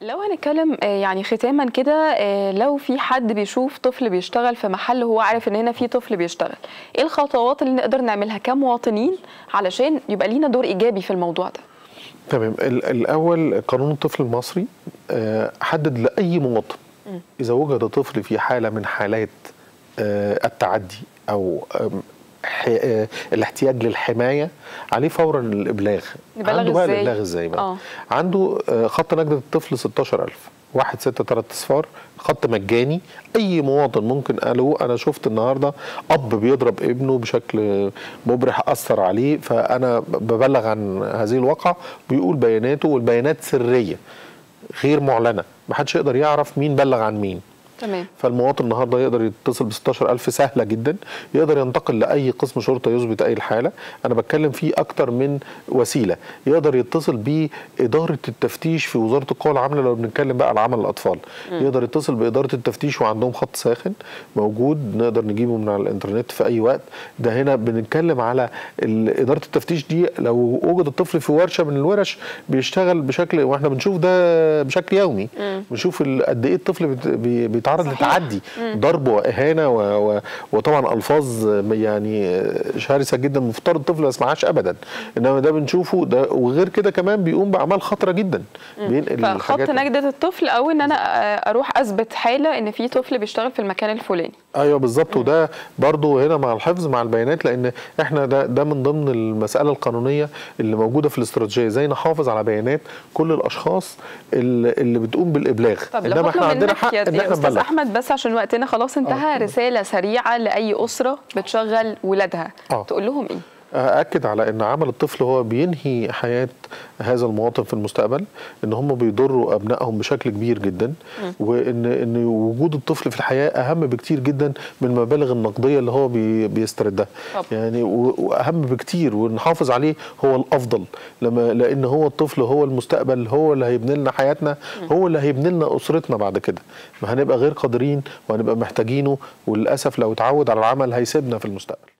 لو هنتكلم آه، يعني ختاما كده آه، لو في حد بيشوف طفل بيشتغل في محل هو عارف إن هنا في طفل بيشتغل إيه الخطوات اللي نقدر نعملها كمواطنين علشان يبقى لينا دور إيجابي في الموضوع ده؟ تمام. ال- الأول قانون الطفل المصري آه، حدد لأي مواطن إذا وجد طفل في حالة من حالات التعدي أو الاحتياج للحماية عليه فورا الإبلاغ. عنده بقى؟ الإبلاغ إزاي بقى؟ آه. عنده آه، خط نجدة الطفل 16000 واحد ستة تلات أصفار خط مجاني. أي مواطن ممكن قالوا أنا شفت النهارده أب بيضرب ابنه بشكل مبرح أثر عليه. فأنا ببلغ عن هذه الواقعة بيقول بياناته والبيانات سرية غير معلنة. محدش يقدر يعرف مين بلغ عن مين. تمام. فالمواطن النهارده يقدر يتصل ب 16000 سهلة جدا يقدر ينتقل لأي قسم شرطة يثبت أي الحالة. أنا بتكلم فيه أكتر من وسيلة يقدر يتصل بإدارة التفتيش في وزارة القوى العاملة لو بنتكلم بقى على عمل الأطفال. يقدر يتصل بإدارة التفتيش وعندهم خط ساخن موجود نقدر نجيبه من على الإنترنت في أي وقت. ده هنا بنتكلم على إدارة التفتيش دي لو وجد الطفل في ورشة من الورش بيشتغل بشكل وإحنا بنشوف ده بشكل يومي. بنشوف قد إيه الطفل بت- صحيح. لتعدي ضرب وإهانة و... و... وطبعا ألفاظ يعني شرسة جدا مفترض الطفل ما يسمعهاش ابدا. إنما ده بنشوفه ده وغير كده كمان بيقوم بأعمال خطرة جدا بينقل فخط نجدة الطفل أو إن أنا أروح أثبت حالة إن في طفل بيشتغل في المكان الفلاني. أيوه بالظبط وده برضو هنا مع الحفظ مع البيانات لأن إحنا ده ده من ضمن المسألة القانونية اللي موجودة في الاستراتيجية إزاي نحافظ على بيانات كل الأشخاص اللي, بتقوم بالإبلاغ. طب لو إحنا عندنا حق إن إحنا نبلغ. أحمد بس عشان وقتنا خلاص انتهى رسالة سريعة لأي أسرة بتشغل ولادها. آه. تقول لهم إيه؟ أأكد على أن عمل الطفل هو بينهي حياة هذا المواطن في المستقبل إن هم بيضروا أبنائهم بشكل كبير جدا وإن إن وجود الطفل في الحياة أهم بكتير جدا من المبالغ النقدية اللي هو بي بيستردها. يعني و- وأهم بكتير ونحافظ عليه هو الأفضل لما لأن هو الطفل هو المستقبل هو اللي هيبني لنا حياتنا هو اللي هيبني لنا أسرتنا بعد كده. ما هنبقى غير قادرين وهنبقى محتاجينه وللأسف لو اتعود على العمل هيسيبنا في المستقبل.